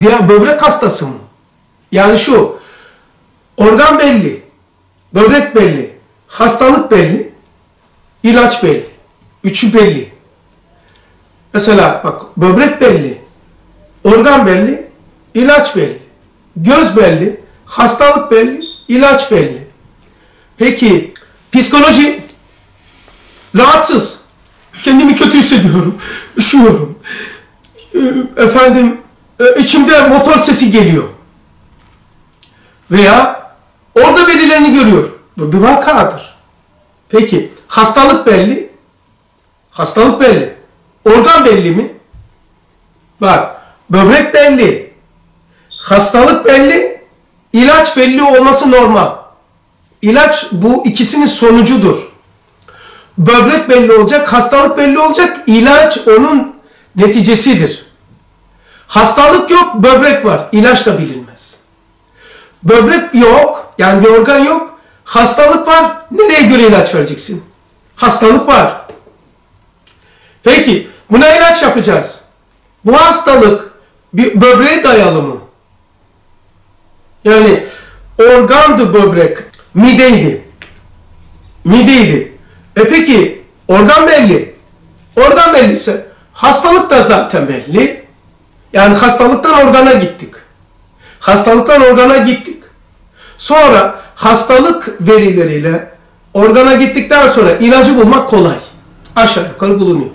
Diğer böbrek hastası mı? Yani şu, organ belli, böbrek belli, hastalık belli, ilaç belli, üçü belli. Mesela bak böbrek belli, organ belli, ilaç belli, göz belli, hastalık belli, ilaç belli. Peki psikoloji rahatsız, kendimi kötü hissediyorum, üşüyorum, Ee, efendim içimde motor sesi geliyor. Veya orada verilerini görüyor. Bu bir vakadır. Peki hastalık belli. Hastalık belli. Organ belli mi? Bak böbrek belli. Hastalık belli. ilaç belli olması normal. İlaç bu ikisinin sonucudur. Böbrek belli olacak, hastalık belli olacak, ilaç onun neticesidir. Hastalık yok, böbrek var. İlaç da bilinmez. Böbrek yok, yani bir organ yok. Hastalık var. Nereye göre ilaç vereceksin? Hastalık var. Peki, buna ilaç yapacağız. Bu hastalık bir böbreğe dayalı mı? Yani organdı böbrek, mideydi. Mideydi. E peki, organ belli. Organ belliyse, hastalık da zaten belli. Yani hastalıktan organa gittik. Hastalıktan organa gittik. Sonra hastalık verileriyle organa gittikten sonra ilacı bulmak kolay. Aşağı yukarı bulunuyor.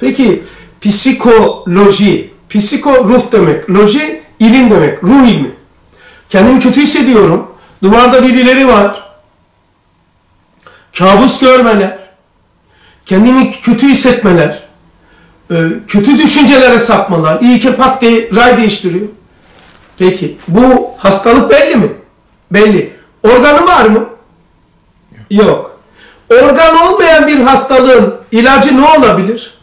Peki psikoloji, psiko ruh demek, loji ilim demek, ruh ilmi. Kendimi kötü hissediyorum. Duvarda birileri var. Kabus görmeler. Kendimi kötü hissetmeler kötü düşüncelere sapmalar, iyi ki pat diye ray değiştiriyor. Peki bu hastalık belli mi? Belli. Organı var mı? Yok. Organ olmayan bir hastalığın ilacı ne olabilir?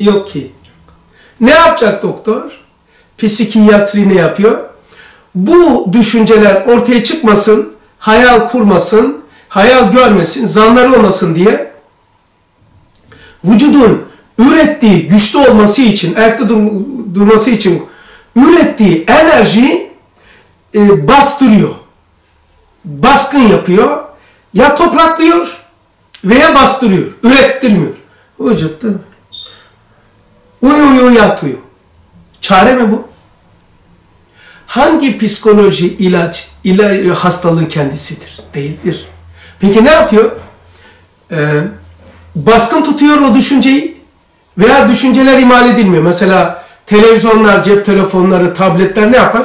Yok ki. Ne yapacak doktor? Psikiyatri ne yapıyor? Bu düşünceler ortaya çıkmasın, hayal kurmasın, hayal görmesin, zanları olmasın diye vücudun ürettiği güçlü olması için, ayakta dur durması için ürettiği enerjiyi e, bastırıyor. Baskın yapıyor. Ya topraklıyor veya bastırıyor. Ürettirmiyor. Vücutta uyuyor yatıyor. Çare mi bu? Hangi psikoloji ilaç, ilaç hastalığın kendisidir? Değildir. Peki ne yapıyor? Ee, baskın tutuyor o düşünceyi veya düşünceler imal edilmiyor. Mesela televizyonlar, cep telefonları, tabletler ne yapar?